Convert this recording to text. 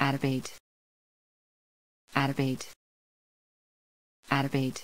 Addabate. Addabate. Addabate.